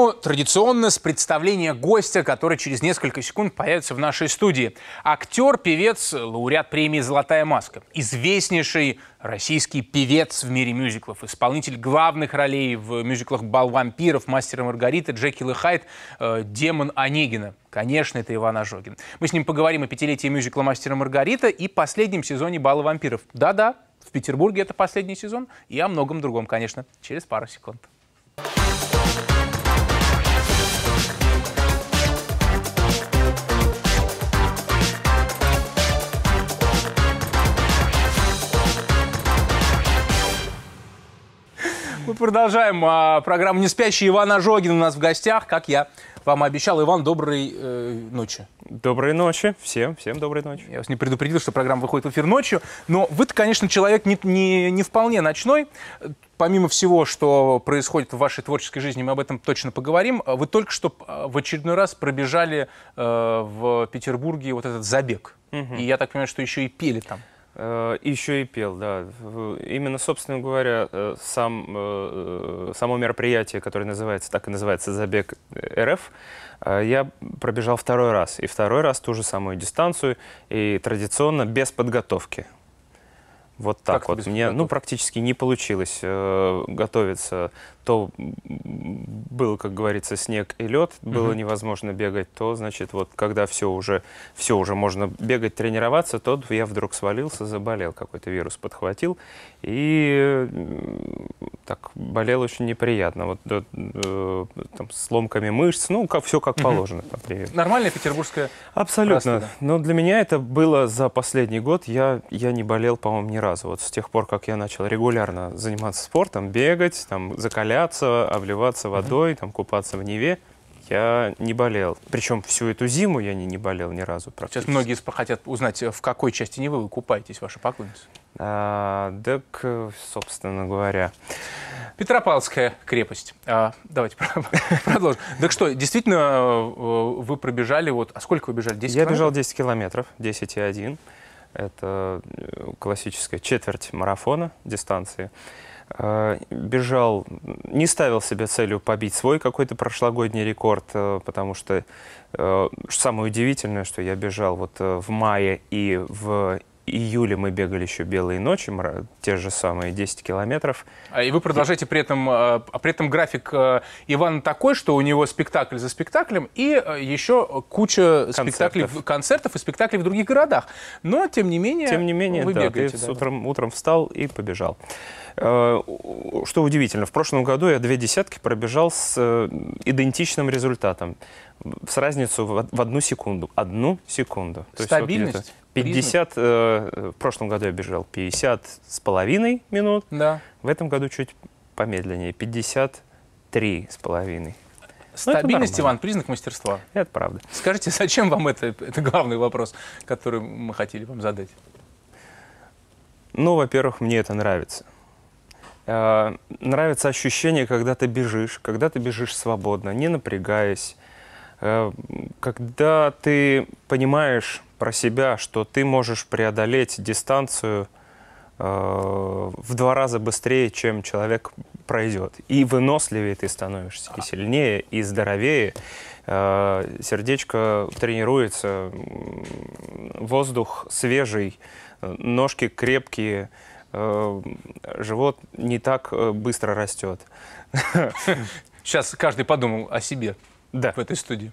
Ну, традиционно с представления гостя, который через несколько секунд появится в нашей студии. Актер, певец, лауреат премии «Золотая маска», известнейший российский певец в мире мюзиклов, исполнитель главных ролей в мюзиклах «Бал вампиров», «Мастер и Маргарита», «Джекил и Хайд», э, «Демон Онегина». Конечно, это Иван Ожогин. Мы с ним поговорим о пятилетии мюзикла «Мастер и Маргарита» и последнем сезоне «Бала вампиров». Да-да, в Петербурге это последний сезон и о многом другом, конечно, через пару секунд. Мы продолжаем а, программу «Не спящий» Иван Ожогин у нас в гостях, как я вам обещал. Иван, доброй э, ночи. Доброй ночи. Всем, всем доброй ночи. Я вас не предупредил, что программа выходит в эфир ночью, но вы конечно, человек не, не, не вполне ночной. Помимо всего, что происходит в вашей творческой жизни, мы об этом точно поговорим. Вы только что а, в очередной раз пробежали э, в Петербурге вот этот забег. Угу. И я так понимаю, что еще и пели там. Э, еще и пел, да. Именно, собственно говоря, э, сам, э, само мероприятие, которое называется, так и называется, «Забег РФ», я пробежал второй раз. И второй раз ту же самую дистанцию, и традиционно без подготовки. Вот так как вот. Мне ну, практически не получилось э, готовиться. То был, как говорится, снег и лед, было угу. невозможно бегать, то, значит, вот когда все уже, все уже можно бегать, тренироваться, то я вдруг свалился, заболел, какой-то вирус подхватил, и так болел очень неприятно. Вот э, там, с ломками мышц, ну, как, все как положено. Например. Нормальная петербургская Абсолютно. Простуда. Но для меня это было за последний год. Я, я не болел, по-моему, ни разу. Вот с тех пор, как я начал регулярно заниматься спортом, бегать, там, закаляться, обливаться водой, там, купаться в Неве, я не болел. Причем всю эту зиму я не, не болел ни разу Сейчас многие хотят узнать, в какой части Невы вы купаетесь, ваша поклонница. А, так, собственно говоря. Петропавловская крепость. А, давайте продолжим. Так что, действительно, э, вы пробежали, вот, а сколько вы бежали? 10 Я бежал 10 километров, 10,1. Это э, классическая четверть марафона дистанции. А, бежал, не ставил себе целью побить свой какой-то прошлогодний рекорд, э, потому что самое удивительное, что я бежал вот в мае и в июле мы бегали еще белые ночи, те же самые 10 километров. А и вы продолжаете при этом, а, а при этом график э, Ивана такой, что у него спектакль за спектаклем и э, еще куча концертов. спектаклей, концертов и спектаклей в других городах. Но, тем не менее, тем не менее вы да, бегаете. Ты да. утром, утром встал и побежал. Э, что удивительно, в прошлом году я две десятки пробежал с идентичным результатом. С разницу в одну секунду. Одну секунду. Стабильность? 50, э, в прошлом году я бежал 50 с половиной минут. Да. В этом году чуть помедленнее, 53 с половиной. Ну, Стабильность, Иван, признак мастерства. Это правда. Скажите, зачем вам это? Это главный вопрос, который мы хотели вам задать. Ну, во-первых, мне это нравится. Э, нравится ощущение, когда ты бежишь, когда ты бежишь свободно, не напрягаясь, когда ты понимаешь про себя, что ты можешь преодолеть дистанцию э, в два раза быстрее, чем человек пройдет. И выносливее ты становишься, и сильнее, и здоровее. Э, сердечко тренируется, воздух свежий, ножки крепкие, э, живот не так э, быстро растет. Сейчас каждый подумал о себе да. в этой студии.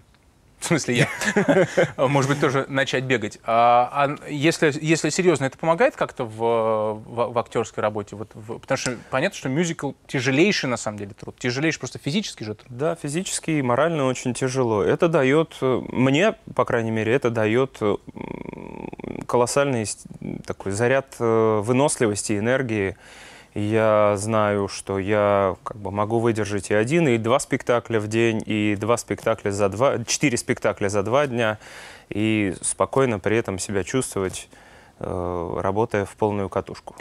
В смысле я. Может быть, тоже начать бегать. А, а если, если серьезно, это помогает как-то в, в, в актерской работе? Вот, в, потому что понятно, что мюзикл тяжелейший на самом деле труд. Тяжелейший просто физически же труд. Да, физически и морально очень тяжело. Это дает, мне, по крайней мере, это дает колоссальный такой заряд э, выносливости, энергии. Я знаю, что я как бы могу выдержать и один, и два спектакля в день, и два спектакля за два, четыре спектакля за два дня, и спокойно при этом себя чувствовать работая в полную катушку.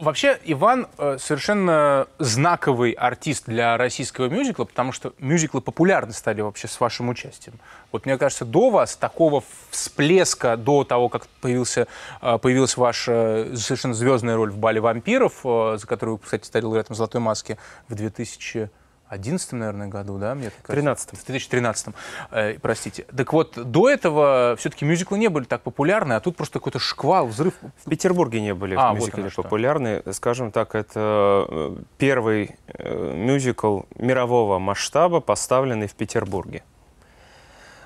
Вообще, Иван э, совершенно знаковый артист для российского мюзикла, потому что мюзиклы популярны стали вообще с вашим участием. Вот мне кажется, до вас такого всплеска, до того, как появился, э, появилась ваша совершенно звездная роль в «Бале вампиров», за которую кстати, стали лауреатом «Золотой маски» в 2000 2011, наверное, году, да, мне так кажется? 13 В 2013, э, простите. Так вот, до этого все-таки мюзиклы не были так популярны, а тут просто какой-то шквал, взрыв. В Петербурге не были а, мюзиклы вот популярны. Скажем так, это э, первый э, мюзикл мирового масштаба, поставленный в Петербурге.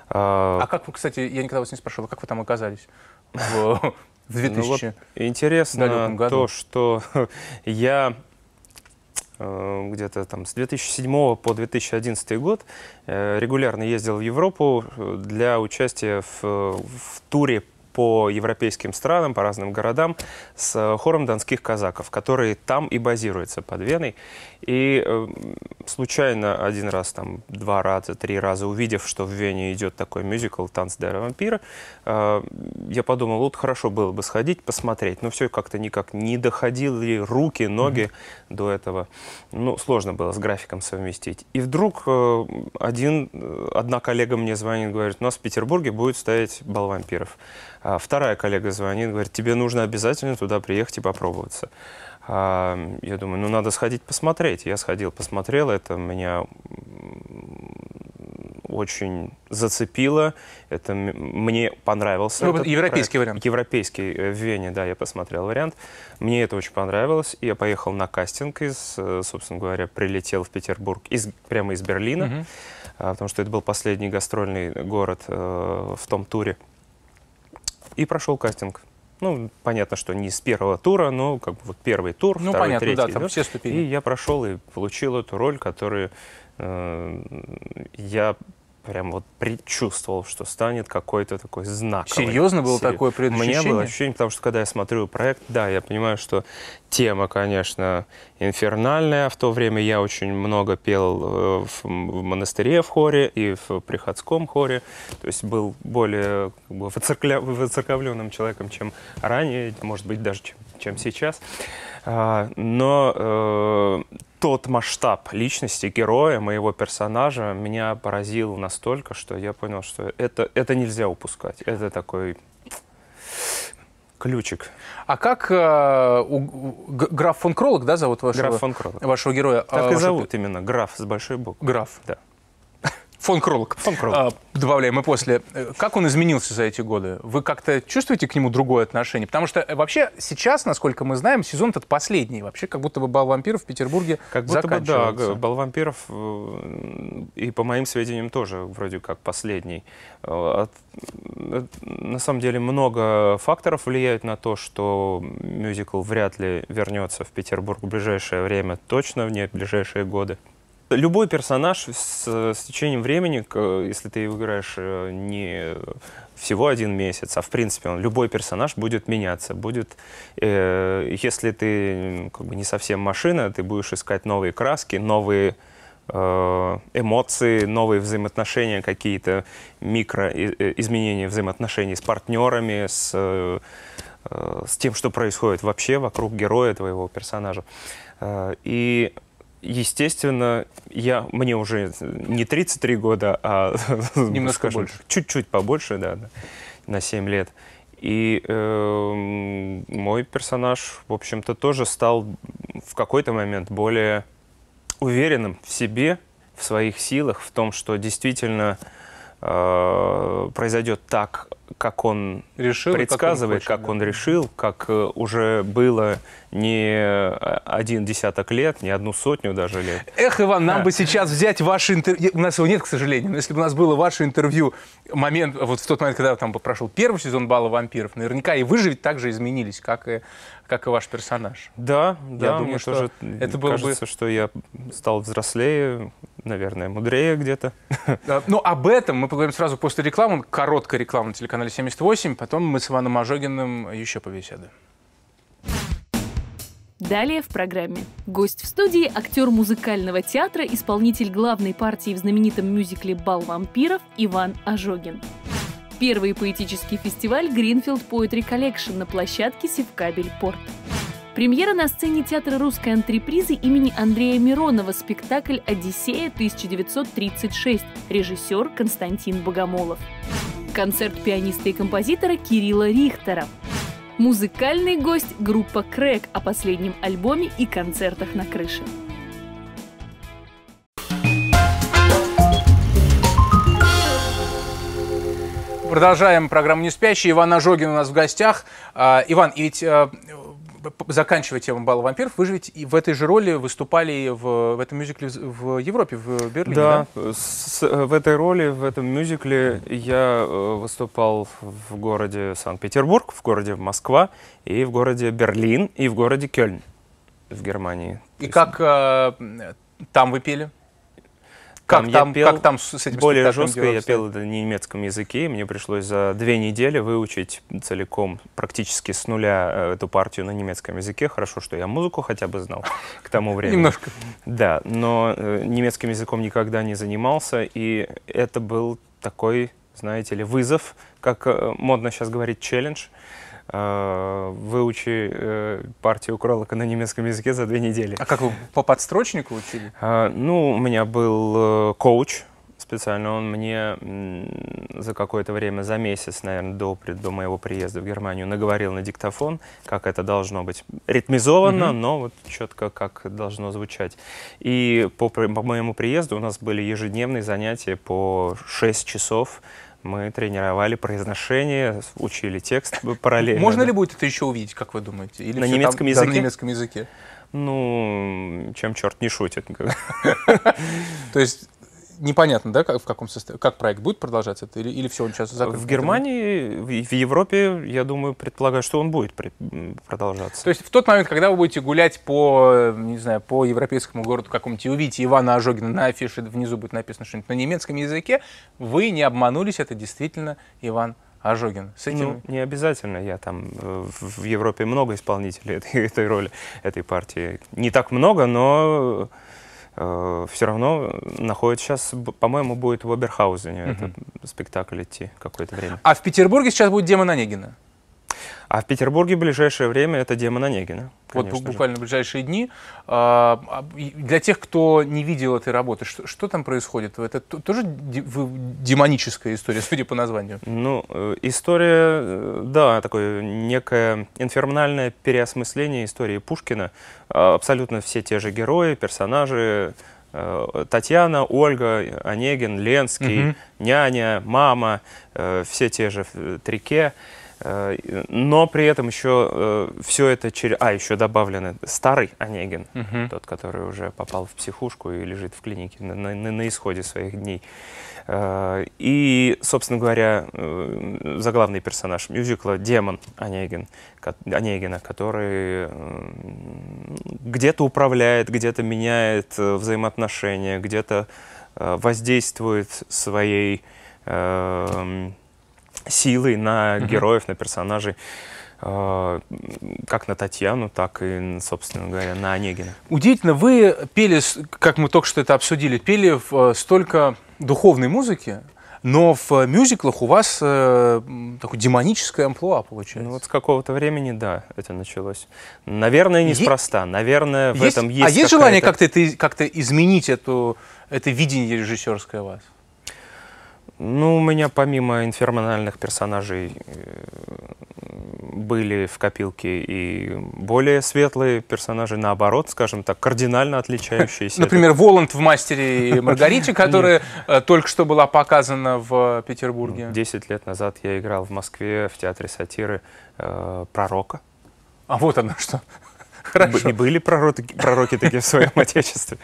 А, а как вы, кстати, я никогда вас не спрашивал, как вы там оказались? В, в 2000 ну, вот интересно то, что я где-то там с 2007 по 2011 год э, регулярно ездил в Европу э, для участия в, в туре по европейским странам, по разным городам с хором донских казаков, которые там и базируются под Веной. И э, случайно один раз, там, два раза, три раза, увидев, что в Вене идет такой мюзикл «Танц для вампира», э, я подумал, вот хорошо было бы сходить, посмотреть. Но все как-то никак не доходили руки, ноги mm-hmm. до этого. Ну, сложно было с графиком совместить. И вдруг э, один, одна коллега мне звонит, говорит, у нас в Петербурге будет стоять бал вампиров. А вторая коллега звонит, говорит, тебе нужно обязательно туда приехать и попробоваться. А, я думаю, ну надо сходить посмотреть. Я сходил, посмотрел, это меня очень зацепило. Это мне понравился. Ну, европейский проект. вариант. Европейский э, в Вене, да, я посмотрел вариант. Мне это очень понравилось. Я поехал на кастинг из, э, собственно говоря, прилетел в Петербург из, прямо из Берлина, угу. потому что это был последний гастрольный город э, в том туре. И прошел кастинг. Ну, понятно, что не с первого тура, но как бы вот первый тур, ну, второй, понятно, третий. Да, там все ступени. И я прошел и получил эту роль, которую э, я прям вот предчувствовал, что станет какой-то такой знаковый. Серьезно было Серьез... такое предощущение? У меня было ощущение, потому что когда я смотрю проект, да, я понимаю, что тема, конечно, инфернальная. В то время я очень много пел э, в, в монастыре в хоре и в приходском хоре. То есть был более как бы, выцерковленным человеком, чем ранее, может быть, даже чем, чем сейчас. А, но э, тот масштаб личности героя, моего персонажа, меня поразил настолько, что я понял, что это, это нельзя упускать. Это такой ключик. А как э, у, граф фон Кролок, да, зовут вашего, граф фон Кролок. вашего героя? Так а, и вашего... зовут именно, граф с большой буквы. Граф. Да. Фон Кролок. Фон Кролок. А, добавляем и после. Как он изменился за эти годы? Вы как-то чувствуете к нему другое отношение? Потому что э, вообще сейчас, насколько мы знаем, сезон этот последний. Вообще как будто бы бал вампиров в Петербурге как будто бы, да, бал вампиров э, и по моим сведениям тоже вроде как последний. Э, на самом деле много факторов влияют на то, что мюзикл вряд ли вернется в Петербург в ближайшее время, точно в не ближайшие годы. Любой персонаж с, с течением времени, если ты его играешь э, не всего один месяц, а в принципе он, любой персонаж будет меняться. Будет, э, если ты как бы не совсем машина, ты будешь искать новые краски, новые э, эмоции, новые взаимоотношения, какие-то микроизменения э, взаимоотношений с партнерами, с, э, с тем, что происходит вообще вокруг героя твоего персонажа. И естественно, я, мне уже не 33 года, а немножко скажем, больше. Чуть-чуть побольше, да, да, на 7 лет. И э, мой персонаж, в общем-то, тоже стал в какой-то момент более уверенным в себе, в своих силах, в том, что действительно э, произойдет так, как он решил, предсказывает, как он, хочет, как он решил, как э, уже было не один десяток лет, не одну сотню даже лет. Эх, Иван, нам бы сейчас взять ваше интервью. У нас его нет, к сожалению, но если бы у нас было ваше интервью, момент, вот в тот момент, когда там прошел первый сезон «Бала вампиров», наверняка и вы же ведь так же изменились, как и, как и ваш персонаж. Да, я да, думаю, мне что тоже это было кажется, бы... что я стал взрослее, наверное, мудрее где-то. Ну, об этом мы поговорим сразу после рекламы, короткая реклама на телеканале 78, потом мы с Иваном Ожогиным еще побеседуем. Далее в программе. Гость в студии – актер музыкального театра, исполнитель главной партии в знаменитом мюзикле «Бал вампиров» Иван Ожогин. Первый поэтический фестиваль Greenfield Poetry Collection на площадке Севкабель Порт. Премьера на сцене театра русской антрепризы имени Андрея Миронова, спектакль «Одиссея 1936», режиссер Константин Богомолов. Концерт пианиста и композитора Кирилла Рихтера. Музыкальный гость – группа «Крэк» о последнем альбоме и концертах на крыше. Продолжаем программу «Не спящий». Иван Ожогин у нас в гостях. А, Иван, и ведь а, заканчивая тему «Бала вампиров», вы же ведь и в этой же роли выступали в, в этом мюзикле в Европе, в Берлине, Да, да? с- в этой роли, в этом мюзикле я э, выступал в городе Санкт-Петербург, в городе Москва, и в городе Берлин, и в городе Кёльн в Германии. И как а, там вы пели? Там Как я там, пел как там с этим Более жестко я пел это на немецком языке, и мне пришлось за две недели выучить целиком, практически с нуля э, эту партию на немецком языке. Хорошо, что я музыку хотя бы знал к тому времени. Немножко. Да, но э, немецким языком никогда не занимался, и это был такой, знаете ли, вызов, как э, модно сейчас говорить, челлендж. Э, выучи э, партию кролика на немецком языке за две недели. А как вы по подстрочнику учили? А, ну, у меня был э, коуч специально, он мне за какое-то время, за месяц, наверное, до, до моего приезда в Германию наговорил на диктофон, как это должно быть ритмизовано, Мгм. но вот четко как должно звучать. И по, по моему приезду у нас были ежедневные занятия по 6 часов. Мы тренировали произношение, учили текст параллельно. Можно да. ли будет это еще увидеть, как вы думаете? Или На немецком там- да, языке? на немецком языке. Ну, чем черт не шутит. То есть непонятно, да, как, в каком состоянии, как проект будет продолжаться, это или, или все, он сейчас закрыт? В Германии, в в Европе, я думаю, предполагаю, что он будет при- продолжаться. То есть в тот момент, когда вы будете гулять по, не знаю, по европейскому городу какому-нибудь и увидите Ивана Ожогина на афише, внизу будет написано что-нибудь на немецком языке, вы не обманулись, это действительно Иван Ожогин. С этим... Ну, не обязательно. Я там э, в Европе много исполнителей этой, этой роли, этой партии. Не так много, но все равно находит сейчас, по-моему, будет в Оберхаузене этот спектакль идти какое-то время. А в Петербурге сейчас будет Демон Онегина. А в Петербурге в ближайшее время это Демон Онегина. Вот конечно же. буквально в ближайшие дни. А, а, Для тех, кто не видел этой работы, что, что там происходит? Это тоже демоническая история, судя по названию? Ну, э, история, э, да, такое некое инфернальное переосмысление истории Пушкина. А, Абсолютно все те же герои, персонажи. э, Татьяна, Ольга, Онегин, Ленский, Мгм. няня, мама, все те же Трике. Э, Но при этом еще все это через... А, еще добавлены старый Онегин, Мгм. тот, который уже попал в психушку и лежит в клинике на, на- на- исходе своих дней. Э, И, собственно говоря, э, заглавный персонаж мюзикла демон Онегин, Онегина, который где-то управляет, где-то меняет э, взаимоотношения, где-то э, воздействует своей э, силой на героев, на персонажей, э, как на Татьяну, так и, собственно говоря, на Онегина. Удивительно, вы пели, как мы только что это обсудили, пели в э, столько духовной музыки, но в мюзиклах у вас э, такое демоническое амплуа получается. Ну вот с какого-то времени, да, это началось. Наверное, Е- неспроста. Наверное, в Есть- этом есть а есть желание как-то это, как-то изменить эту, это видение режиссерское у вас? Ну, у меня помимо инфернальных персонажей э, были в копилке и более светлые персонажи, наоборот, скажем так, кардинально отличающиеся. Например, Воланд в «Мастере и Маргарите», которая э, только что была показана в Петербурге. Десять лет назад я играл в Москве в театре сатиры э, пророка. А вот оно что. Хорошо. И были пророки, пророки такие в своем отечестве.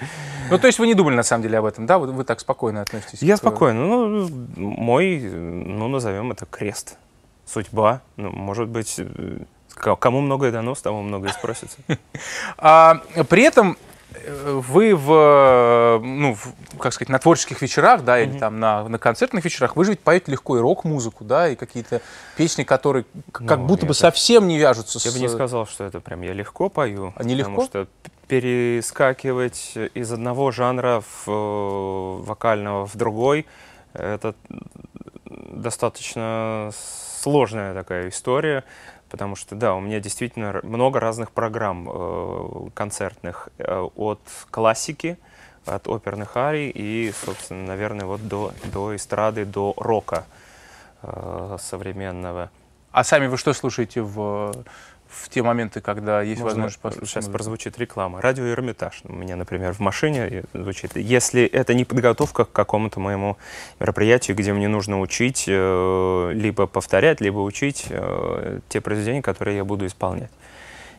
Ну, то есть вы не думали на самом деле об этом, да? Вы, вы так спокойно относитесь? Я к- спокойно. Ну, мой, ну, назовем это крест. Судьба. Ну, может быть, э, ко- кому многое дано, с того многое спросится. А, при этом вы в, ну, в, как сказать, на творческих вечерах, да, или там на, на концертных вечерах, вы же ведь поете легко и рок-музыку, да, и какие-то песни, которые как Ну, будто бы это- совсем не вяжутся Я с... бы не сказал, что это прям я легко пою. А не потому легко? что п- перескакивать из одного жанра в, э, вокального в другой, это достаточно сложная такая история, потому что, да, у меня действительно много разных программ э, концертных, э, от классики, от оперных арий и, собственно, наверное, вот до, до эстрады, до рока э, современного. А сами вы что слушаете в, в те моменты, когда есть Можно, возможность послушать? Сейчас музыку? прозвучит реклама. Радио Эрмитаж у меня, например, в машине звучит. Если это не подготовка к какому-то моему мероприятию, где мне нужно учить, э, либо повторять, либо учить э, те произведения, которые я буду исполнять.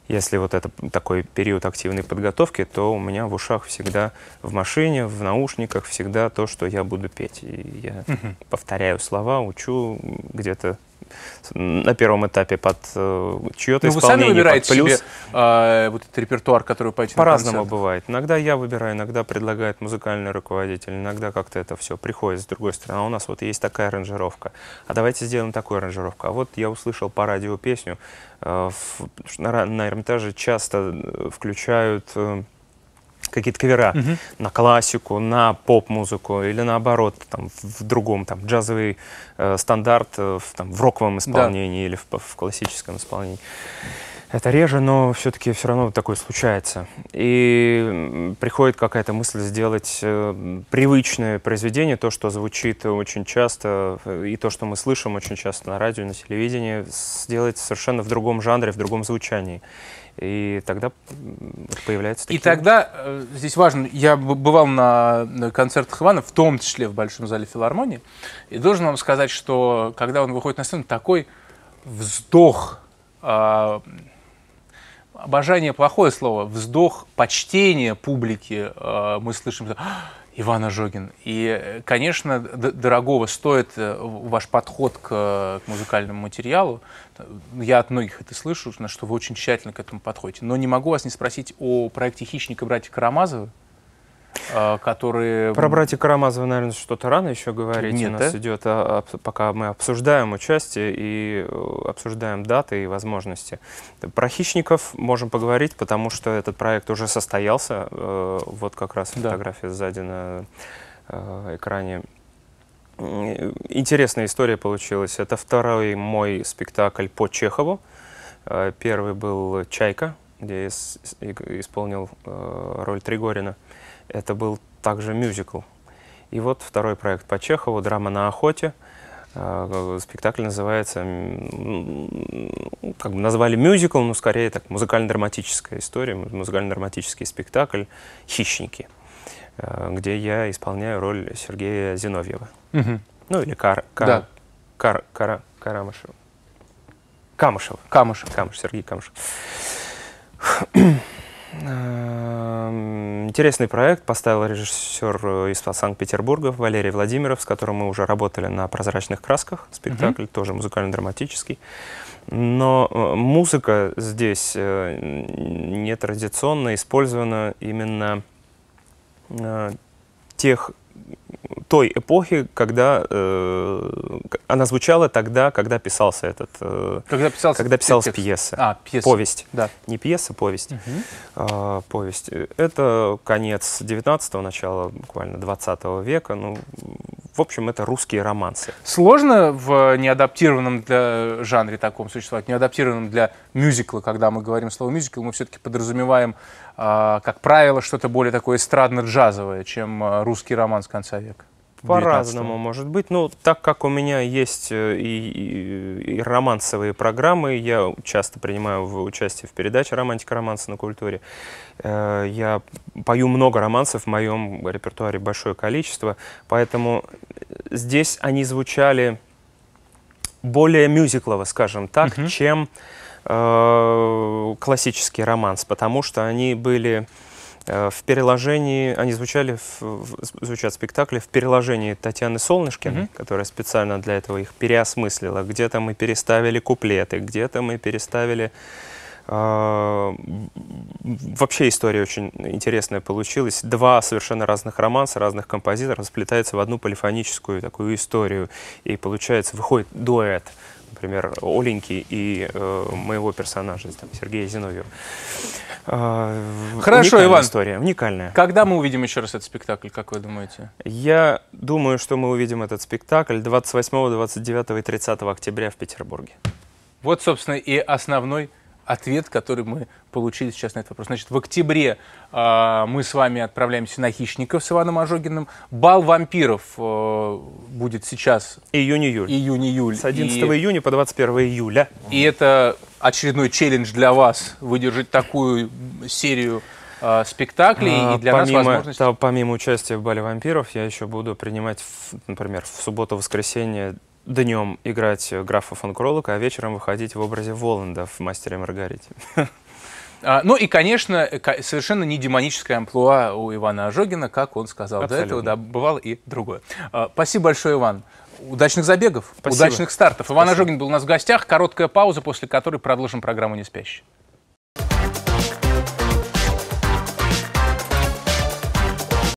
Если вот это такой период активной подготовки, то у меня в ушах всегда в машине, в наушниках всегда то, что я буду петь. И я Мгм. повторяю слова, учу где-то на первом этапе под э, чье-то Ну, вы сами исполнение, под выбираете плюс. себе э, вот этот репертуар, который на По-разному бывает. Иногда я выбираю, иногда предлагает музыкальный руководитель, иногда как-то это все приходит с другой стороны. А у нас вот есть такая аранжировка. А давайте сделаем такую аранжировку. А вот я услышал по радио песню. э, в- на, на Эрмитаже часто э, включают э, какие-то кавера Мгм. на классику, на поп-музыку или наоборот, там, в другом, там, джазовый э, стандарт э, в, там, в роковом исполнении или в, в классическом исполнении. Это реже, но все-таки все равно такое случается. И приходит какая-то мысль сделать э, привычное произведение, то, что звучит очень часто, э, и то, что мы слышим очень часто на радио, на телевидении, сделать совершенно в другом жанре, в другом звучании. И тогда появляется И тогда э, здесь важно, я бывал на, концертах Ивана, в том числе в Большом зале филармонии, и должен вам сказать, что когда он выходит на сцену, такой вздох, а, обожание плохое слово, вздох почтения публики э, мы слышим. «А, Иван Ожогин. И, э, конечно, дорогого стоит э, ваш подход к, к музыкальному материалу. Я от многих это слышу, что вы очень тщательно к этому подходите. Но не могу вас не спросить о проекте «Хищник» и «Братья Карамазовы», э, которые... Про братья Карамазова, наверное, что-то рано еще говорить. Нет, У нас да? идет, а, а, пока мы обсуждаем участие и э, обсуждаем даты и возможности. Про хищников можем поговорить, потому что этот проект уже состоялся. Э, Вот как раз Да. фотография сзади на э, экране. Интересная история получилась. Это второй мой спектакль по Чехову. Э, Первый был «Чайка», где я ис- ис- исполнил э, роль Тригорина. Это был также мюзикл. И вот второй проект по Чехову «Драма на охоте». Э, Спектакль называется, как бы назвали мюзикл, но скорее так музыкально-драматическая история, му- музыкально-драматический спектакль «Хищники», э, где я исполняю роль Сергея Зиновьева. Мгм. Ну или Кар, Кар, Да. Кар, Кара- Карамышева. Камышева. Камышев. Камыш, Сергей Камышев. Эм, Интересный проект поставил режиссер э, из Санкт-Петербурга Валерий Владимиров, с которым мы уже работали на «Прозрачных красках». Спектакль тоже музыкально-драматический. Но э, музыка здесь э, нетрадиционно использована именно тех той эпохи, когда э, она звучала тогда, когда писался этот, э, Когда писался когда писалась текст? пьеса, А, пьеса. повесть, Да. не пьеса, повесть, Мгм. а, повесть. Э, Это конец 19-го, начало буквально 20 века. Ну, в общем, это русские романсы. Сложно в неадаптированном для жанре таком существовать, неадаптированном для мюзикла, когда мы говорим слово мюзикл, мы все-таки подразумеваем, как правило, что-то более такое эстрадно-джазовое, чем а, русский роман с конца века. По-разному 19-го. может быть. Ну, так как у меня есть э, и, и- и романсовые программы, я часто принимаю в- участие в передаче «Романтика романса на культуре». Э, Я пою много романсов, в моем репертуаре большое количество, поэтому здесь они звучали более мюзиклово, скажем так, Мгм. чем э, классический романс, потому что они были э, в переложении, они звучали, в, звучат спектакли в переложении Татьяны Солнышкиной, Мгм. которая специально для этого их переосмыслила. Где-то мы переставили куплеты, где-то мы переставили... э, вообще история очень интересная получилась. Два совершенно разных романса, разных композиторов сплетаются в одну полифоническую такую историю. И получается, выходит дуэт например, Оленьки и э, моего персонажа, там, Сергея Зиновьева. Э, Хорошо, уникальная Иван. история, уникальная. Когда мы увидим еще раз этот спектакль, как вы думаете? Я думаю, что мы увидим этот спектакль 28, 29 и 30 октября в Петербурге. Вот, собственно, и основной ответ, который мы получили сейчас на этот вопрос. Значит, в октябре э, мы с вами отправляемся на «Хищников» с Иваном Ожогиным. Бал вампиров э, будет сейчас Июнь-июль. июнь-июль. С 11 И- июня по 21 июля. И это очередной челлендж для вас выдержать такую серию э, спектаклей А, и для помимо, нас возможность. да, помимо участия в бале вампиров, я еще буду принимать, в- например, в субботу-воскресенье днем играть графа фон Кролока, а вечером выходить в образе Воланда в «Мастере Маргарите». А, ну и, конечно, совершенно не демоническое амплуа у Ивана Ожогина, как он сказал до этого, Абсолютно. да, бывало и другое. А, спасибо большое, Иван. Удачных забегов, Спасибо. удачных стартов. Иван Спасибо. Ожогин был у нас в гостях. Короткая пауза, после которой продолжим программу «Не спящий».